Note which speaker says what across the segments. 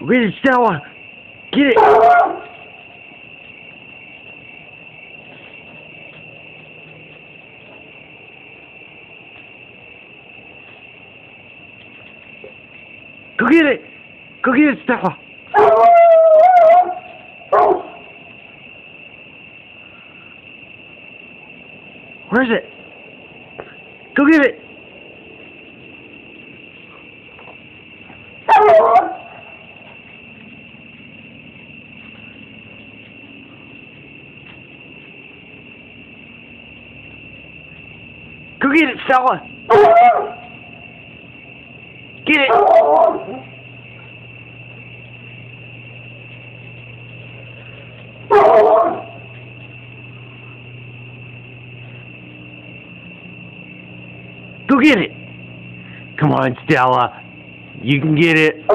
Speaker 1: It, Stella. Get it. Go get it. Go get it, Stella. Where is it? Go get it. Go get it, Stella. Get it. Go get it. Come on, Stella. You can get it.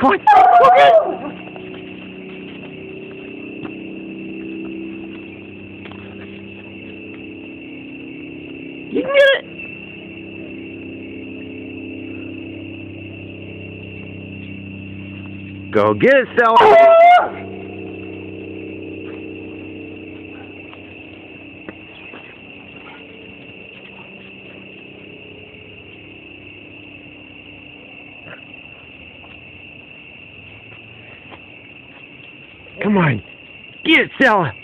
Speaker 1: Come on. Go get it. You can get it. Go get it, Stella. Come on. Get it, Stella.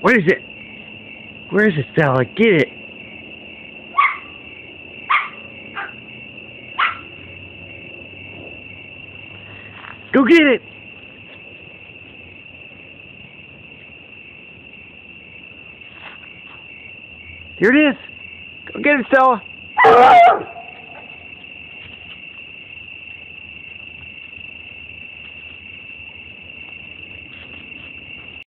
Speaker 1: Where is it? Where is it, Stella? Get it. Go get it. Here it is. Go get it, Stella.